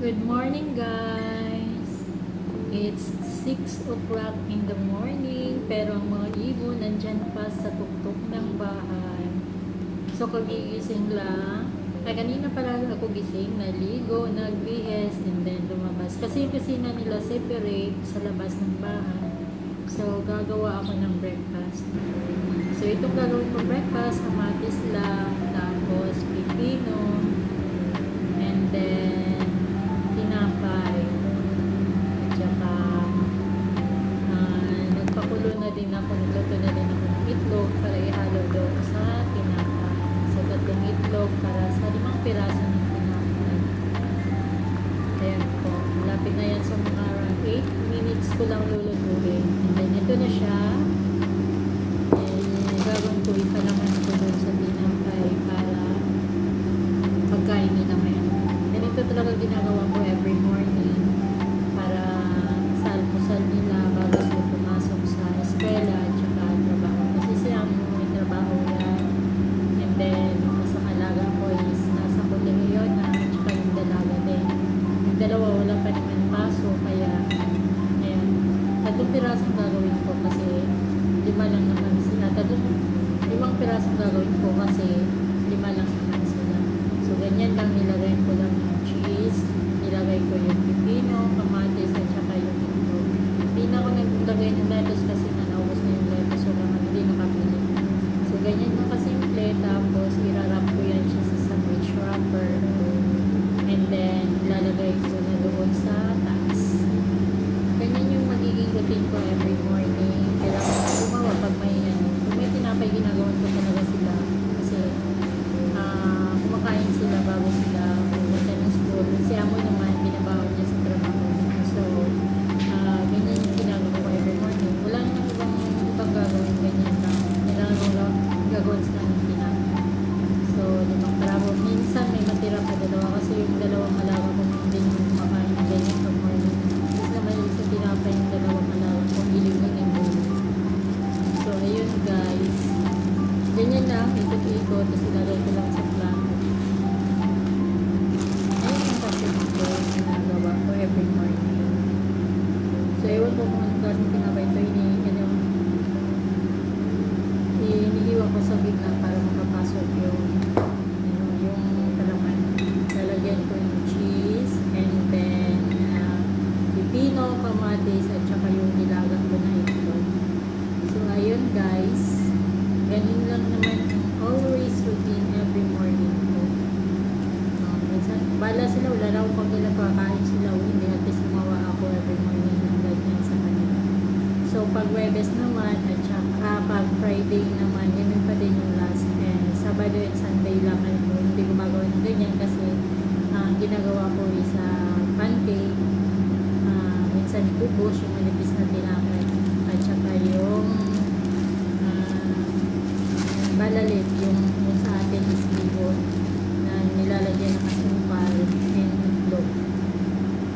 Good morning guys! It's 6 o'clock in the morning pero ang mga ibon nandyan pa sa tuktok ng bahay. So kagigising lang. Ay kanina pala ako gising, naligo, nagbihis, and then lumabas. Kasi yung kusina nila separate sa labas ng bahay. So gagawa ako ng breakfast. So itong gagawin ko breakfast, kamatis lang, tapos pipino, talaga ginagawa ko every morning para sa almusal nila bago sila pumasok sa eskwela at saka trabaho. Kasi siya may trabaho yan. And then, yung isang alaga ko is nasa kolehiyo na at saka yung dalaga din. Yung dalawa wala pa naman paso kaya ayan. Tatlong pirasong gagawin ko kasi lima lang naman sila. Tatlong limang pirasong gagawin ko kasi lima lang naman ganyan lang nilagay ko lang yung cheese, nilagay ko yung pipino, kamatis, at saka yung itlog. Hindi na ako naglagay ng lettuce kasi nga naubos na yung lettuce, so lang hindi nakapili. So, ganyan lang kasimple, tapos irarap ko yan siya sa sandwich wrapper. And then, ilalagay ko na doon sa taas. Ganyan yung magiging routine ko every morning. Kailangan ko gumawa pag may, ano, kung may tinapay ginagawa ko talaga sila. Kasi, ah, kumakain sila bago sila pumunta ng school. Si Amo naman, binabaon niya sa trabaho. So, ah, ganyan yung ginagawa ko every morning. Wala nang ibang, ibang gagawin, ganyan lang. Kailangan ko lang gagawin sa kanang tinapay. So, limang trabaho. Minsan may matira pa dalawa kasi yung dalawang alaga ko hindi yung kumakain ng ganyan pag morning. Tapos naman yung sa tinapay yung dalawang alaga ko, na yung bulo. So, ayun guys. Ganyan lang, ikot-ikot, tapos ilagay ko lang sa plato. Ayun yung kasi ko ginagawa ko every morning. So, ewan ko kung anong klaseng tinapay ito. Ini, ano, iniiwan ko sa gitna para makapasok yung ano, yung palaman. Lalagyan ko yung cheese and then uh, pipino, kamatis at saka yung nilagang ko na itlog. So ayun guys, ganun lang naman yung always routine every morning ko. Uh, minsan, bala sila, wala na akong pag nila kakain sila o hindi, at least gumawa ako every morning ng ganyan sa kanila. So pag Webes naman, at saka pag Friday naman, yun pa din yung last. And Sabado and Sunday lang ako, hindi gumagawa ng ganyan kasi ang ginagawa ko is uh, pancake, ah, minsan bubos, yung manipis na tinapay, at saka yung ah, balalit, yung, yung sa atin is bihon, na nilalagyan ng asukal and itlog.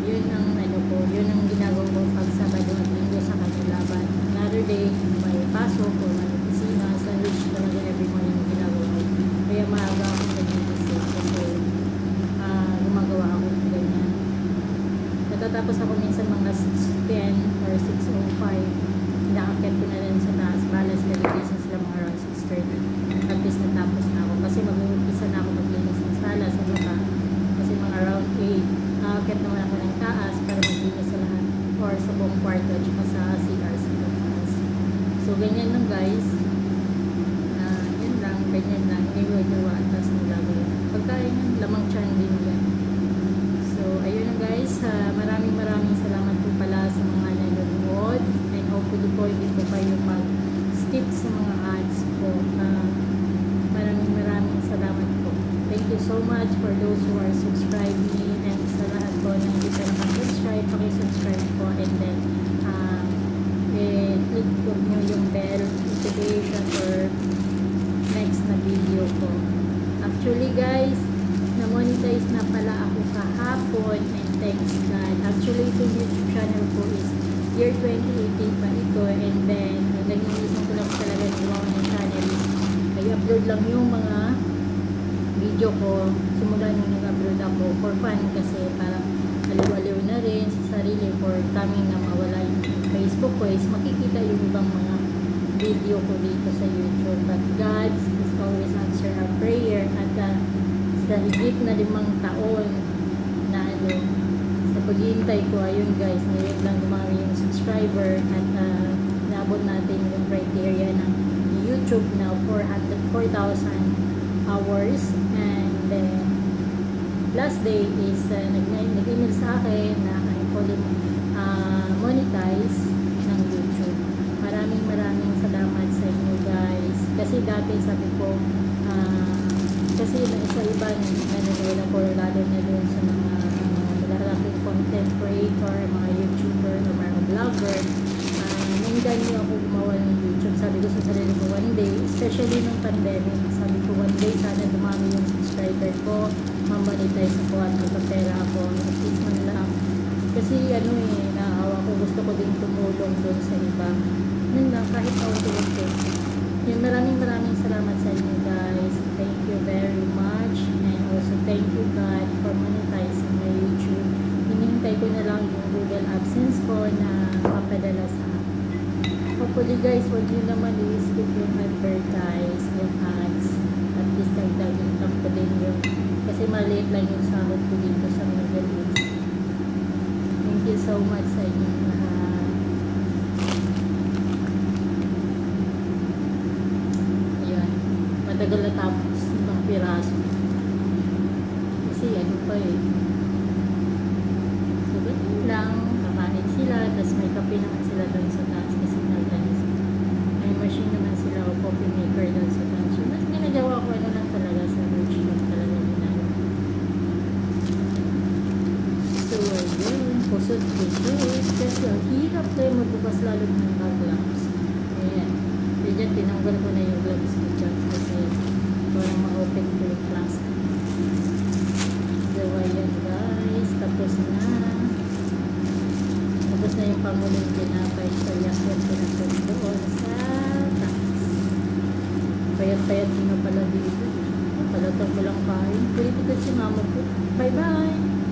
Yun ang ano ko, yun ang ginagawa ko pag Sabado at Linggo sa kanila. But another day, may pasok o may opisina, sandwich talaga every morning yung ginagawa ko. Kaya maaga ako nagigising kasi ah, gumagawa ako ng ganyan. Natatapos ako minsan mga 6.10 or 6.05. Inaakit ko na rin sa taas. Balas ka nagising sila mga around 6.30. At least natapos na ako. Kasi mag-uumpisa na ako maglinis ng sala sa baba. Kasi mga around 8. Aakit naman ako ng taas para maglinis sa lahat. Or sa buong kwarto at saka sa CR sa taas. So, ganyan lang guys. Ah, yun lang, ganyan lang. Iniwa-iwa at tapos nilagay. Pagkain yan, lamang tiyan din yan. So, ayun na guys. Ah, maraming maraming salamat po pala sa mga nanonood. And hopefully po, hindi po kayo mag-skip sa mga ads po. Ah, maraming maraming salamat po. Thank you so much for those who are subscribing and sa lahat po na hindi pa nakasubscribe, pakisubscribe po and then ah, eh, click po nyo yung bell notification for next na video ko. Actually guys, na-monetize na pala ako kahapon and thanks God. Actually, itong YouTube channel ko is year 2018 pa ito and then nag-iisip ko lang talaga gumawa ng channel is i-upload lang yung mga video ko simula nung nag-upload ako for fun kasi para for coming na mawala yung Facebook ko is makikita yung ibang mga video ko dito sa YouTube. But God is always answer our prayer at uh, sa higit na limang taon na ano, sa paghihintay ko, ayun guys, ngayon lang dumami yung subscriber at uh, naabot natin yung criteria ng YouTube na 404,000 hours and then last day is uh, nag- nag-email sa akin na I fully uh, monetize ng YouTube. Maraming maraming salamat sa inyo guys. Kasi dati sabi ko, uh, kasi sa iba nanonood ako lalo na doon sa mga malalaking content creator, mga YouTuber, mga vlogger. Uh, Nanggan niyo ako gumawa ng YouTube. Sabi ko sa sarili ko one day, especially nung pandemic, sabi ko one day sana dumami yung subscriber ko, mamonetize ako at magkapera ako. At least man lang. Kasi ano eh, naawa ko, gusto ko din tumulong doon sa iba. Yun lang, kahit auto-auto. Yun, maraming maraming salamat sa inyo guys. Thank you very much. And also thank you God for monetizing my YouTube. Hinihintay ko na lang yung Google AdSense ko na mapadala sa. Hopefully guys, huwag nyo naman i-skip yung advertise, yung ads. At least dagdag income ko din yun. Kasi maliit lang yung sahod ko dito sa Middle East. Thank you so much sa inyong lahat. Matagal na tapos ng piraso. Kasi ano pa eh. So, ganun lang. Kakain sila. Tapos may kape naman sila doon sa taas. Kasi nagano sila. May machine naman sila o coffee maker doon sa taas. So, mas ginagawa ko ano lang talaga sa roach lang talaga ginagawa. So, ayun. Kusot-kusot. Kasi ang hirap na yung magbukas lalo ng gloves. Ayan. Kaya tinanggal ko na yung gloves ko dyan. Kasi parang ma-open ko yung plastic. So, ayan guys. Tapos na. Tapos na yung panguling tinapay. So, yakyan ko na po doon sa taas. Payat-payat ko na pala dito. Palatang mo lang kain. Pwede si mama ko. Bye-bye!